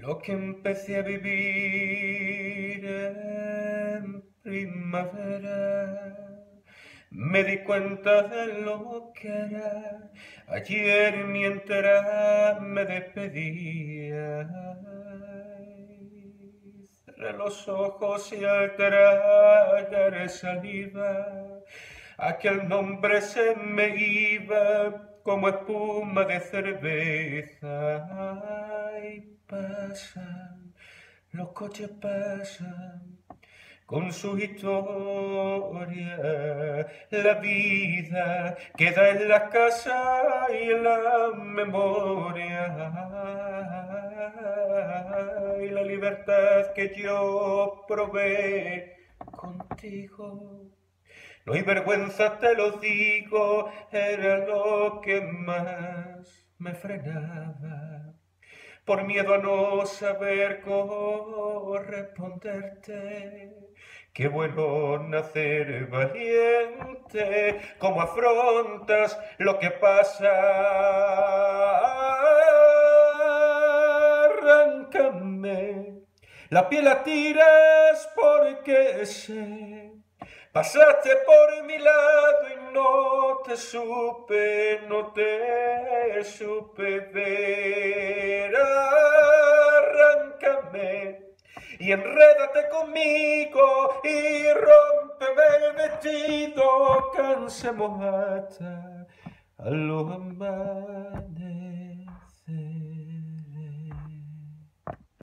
lo que empecé a vivir en primavera. Me di cuenta de lo que era ayer mientras me despedía. Cerré los ojos y al tragar saliva, aquel nombre se me iba como espuma de cerveza. Pasan, los coches pasan con su historia. La vida queda en la casa y en la memoria. Y la libertad que yo probé contigo no hay vergüenza, te lo digo, era lo que más me frenaba. Por miedo a no saber corresponderte. Qué bueno nacer valiente, como afrontas lo que pasa. Arráncame, la piel la tiras porque sé Pasaste por mi lado y no te supe, no te supe ver. Y enrédate conmigo y rompeme el vestido, cansemos hasta a.